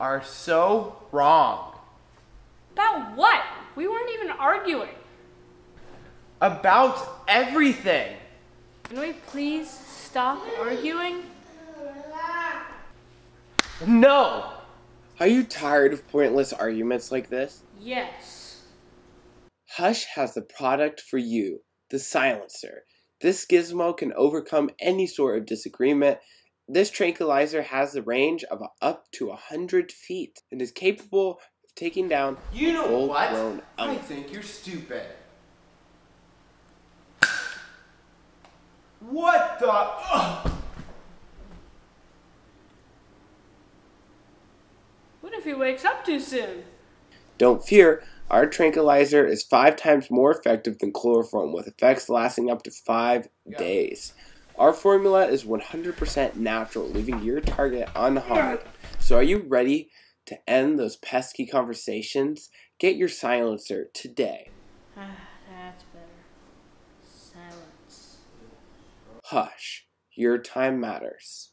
are so wrong. About what? We weren't even arguing. About everything. Can we please stop arguing? No! Are you tired of pointless arguments like this? Yes. Hush has the product for you the silencer. This gizmo can overcome any sort of disagreement. This tranquilizer has the range of up to 100 feet and is capable of taking down You know full what? grown I think you're stupid. What the? Ugh. What if he wakes up too soon? Don't fear, our tranquilizer is five times more effective than chloroform with effects lasting up to five Yeah. days. Our formula is 100% natural, leaving your target unharmed. So, are you ready to end those pesky conversations? Get your silencer today. Ah, That's better. Silence. Hush, your time matters.